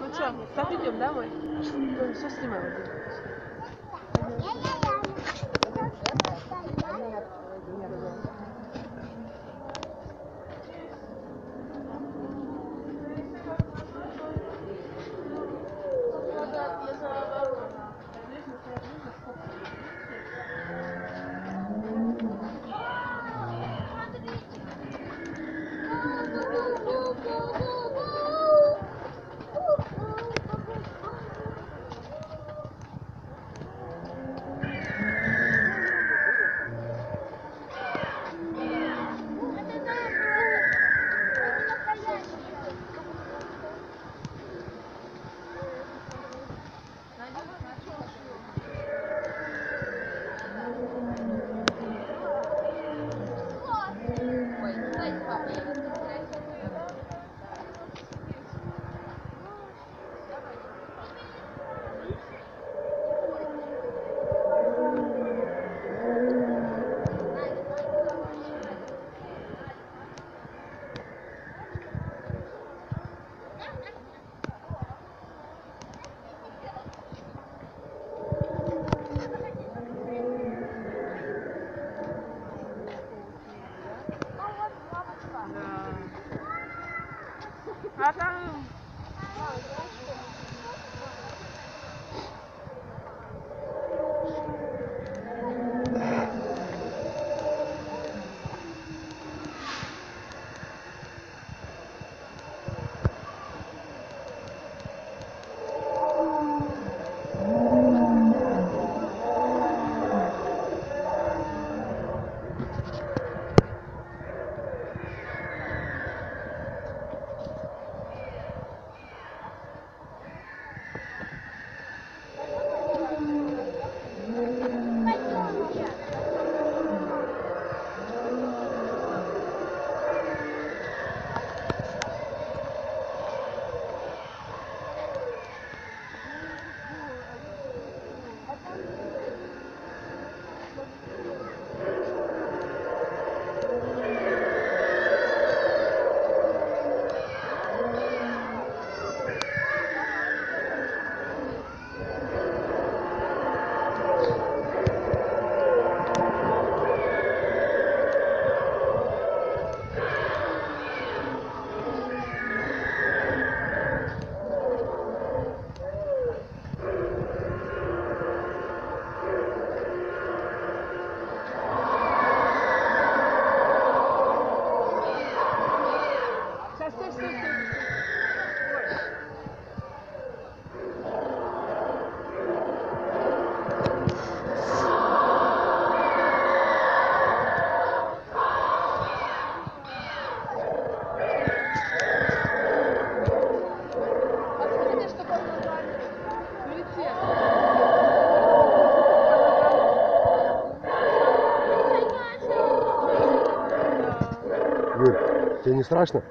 Ну что, так идем домой? Все снимаем. А там... Ah. Страшно?